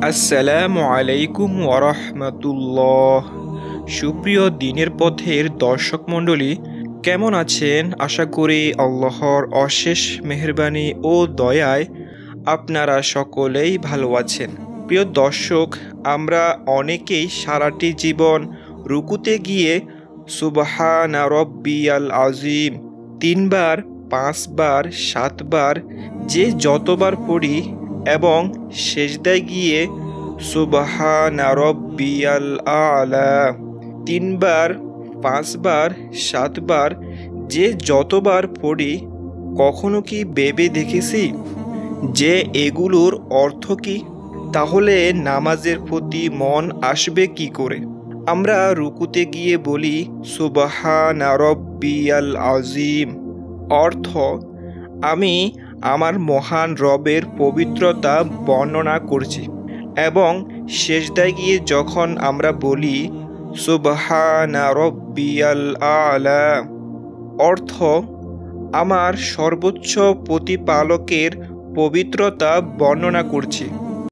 আসসালামু আলাইকুম ওরহমতুল্লাহ সুপ্রিয় দিনের পথের দর্শক মণ্ডলী, কেমন আছেন? আশা করি আল্লাহর অশেষ মেহরবানি ও দয়ায় আপনারা সকলেই ভালো আছেন। প্রিয় দর্শক, আমরা অনেকেই সারাটি জীবন রুকুতে গিয়ে সুবহানা রব্বিয়াল আজিম তিনবার পাঁচবার, সাতবার, যে যতবার পড়ি এবং সেজদায় গিয়ে সুবহানা রব্বিয়াল আলা, তিনবার, পাঁচবার, সাতবার, যে যতবার পড়ি কখনো কি বেবে দেখেছি? যে এগুলোর অর্থ কি? তাহলে নামাজের প্রতি মন আসবে কি করে? আমরা রুকুতে গিয়ে বলি, সুবহানা রব্বিয়াল আজিম অর্থ, আমি আমার মহান রবের পবিত্রতা বর্ণনা করছি এবং শেষদায় গিয়ে যখন আমরা বলি, সুবহানা রব্বিয়াল আলা অর্থ, আমার সর্বোচ্চ প্রতিপালকের পবিত্রতা বর্ণনা করছি।